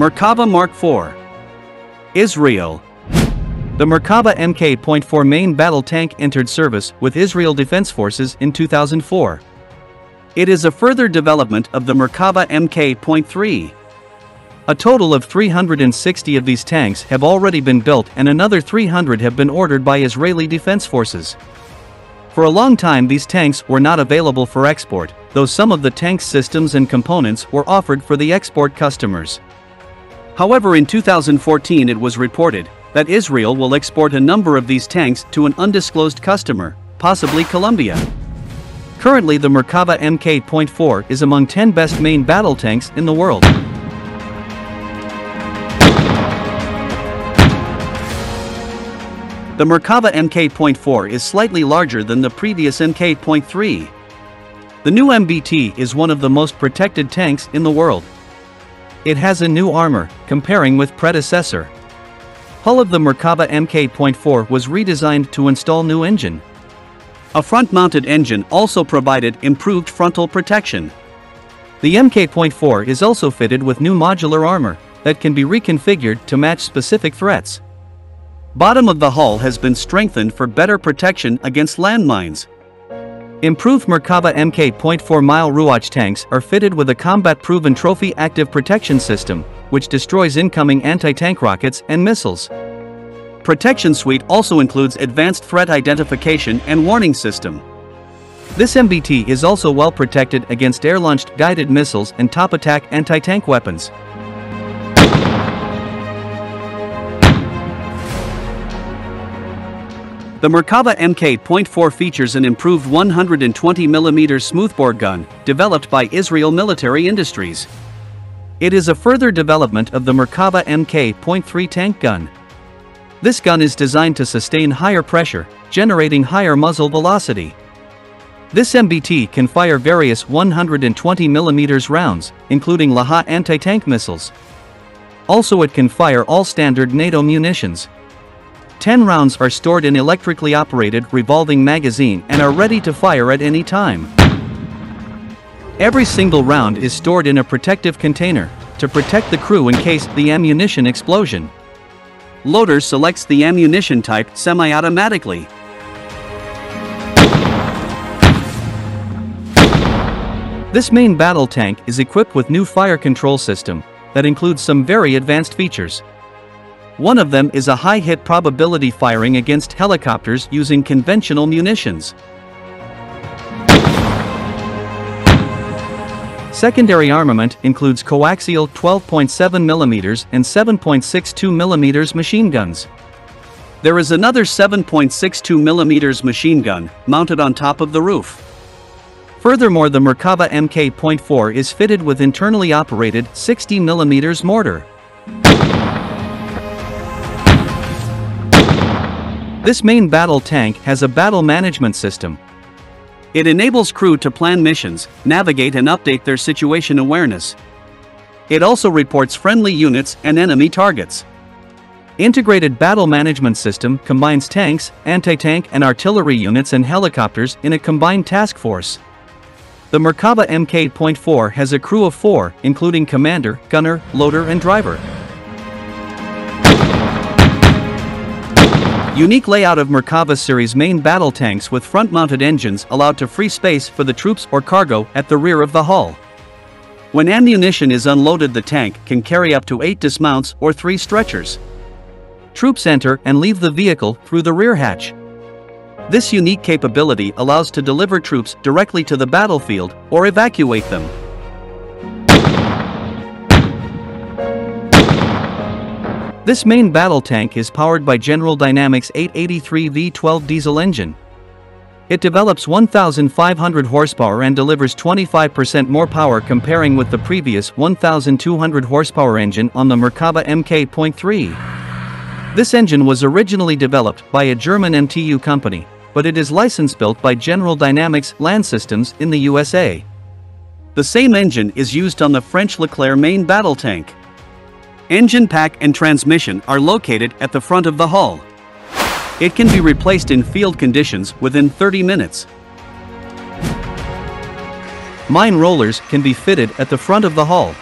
Merkava Mark IV. Israel. The Merkava Mk.4 main battle tank entered service with Israel Defense Forces in 2004. It is a further development of the Merkava Mk.3. A total of 360 of these tanks have already been built and another 300 have been ordered by Israeli Defense Forces. For a long time these tanks were not available for export, though some of the tank's systems and components were offered for the export customers. However in 2014 it was reported that Israel will export a number of these tanks to an undisclosed customer, possibly Colombia. Currently the Merkava Mk.4 is among 10 best main battle tanks in the world. The Merkava Mk.4 is slightly larger than the previous Mk.3. The new MBT is one of the most protected tanks in the world. It has a new armor, comparing with predecessor. Hull of the Merkava Mk.4 was redesigned to install new engine. A front-mounted engine also provided improved frontal protection. The Mk.4 is also fitted with new modular armor that can be reconfigured to match specific threats. Bottom of the hull has been strengthened for better protection against landmines. Improved Merkava Mk.4 Meil Ruach tanks are fitted with a combat-proven trophy active protection system, which destroys incoming anti-tank rockets and missiles. Protection Suite also includes advanced threat identification and warning system. This MBT is also well protected against air-launched guided missiles and top-attack anti-tank weapons. The Merkava Mk.4 features an improved 120mm smoothbore gun, developed by Israel Military Industries. It is a further development of the Merkava Mk.3 tank gun. This gun is designed to sustain higher pressure, generating higher muzzle velocity. This MBT can fire various 120mm rounds, including Lahat anti-tank missiles. Also it can fire all standard NATO munitions. 10 rounds are stored in electrically operated revolving magazine and are ready to fire at any time. Every single round is stored in a protective container to protect the crew in case the ammunition explosion. Loader selects the ammunition type semi-automatically. This main battle tank is equipped with new fire control system that includes some very advanced features. One of them is a high hit probability firing against helicopters using conventional munitions. Secondary armament includes coaxial 12.7mm and 7.62mm machine guns. There is another 7.62mm machine gun mounted on top of the roof. Furthermore the Merkava Mk.4 is fitted with internally operated 60mm mortar. This main battle tank has a battle management system. It enables crew to plan missions, navigate and update their situation awareness. It also reports friendly units and enemy targets. Integrated Battle Management System combines tanks, anti-tank and artillery units and helicopters in a combined task force. The Merkava Mk.4 has a crew of four, including commander, gunner, loader and driver. Unique layout of Merkava series main battle tanks with front-mounted engines allowed to free space for the troops or cargo at the rear of the hull. When ammunition is unloaded the tank can carry up to 8 dismounts or 3 stretchers. Troops enter and leave the vehicle through the rear hatch. This unique capability allows to deliver troops directly to the battlefield or evacuate them. This main battle tank is powered by General Dynamics 883 V12 diesel engine. It develops 1,500 horsepower and delivers 25% more power comparing with the previous 1,200 horsepower engine on the Merkava Mk.3. This engine was originally developed by a German MTU company, but it is license built by General Dynamics Land Systems in the USA. The same engine is used on the French Leclerc main battle tank. Engine pack and transmission are located at the front of the hull. It can be replaced in field conditions within 30 minutes. Mine rollers can be fitted at the front of the hull.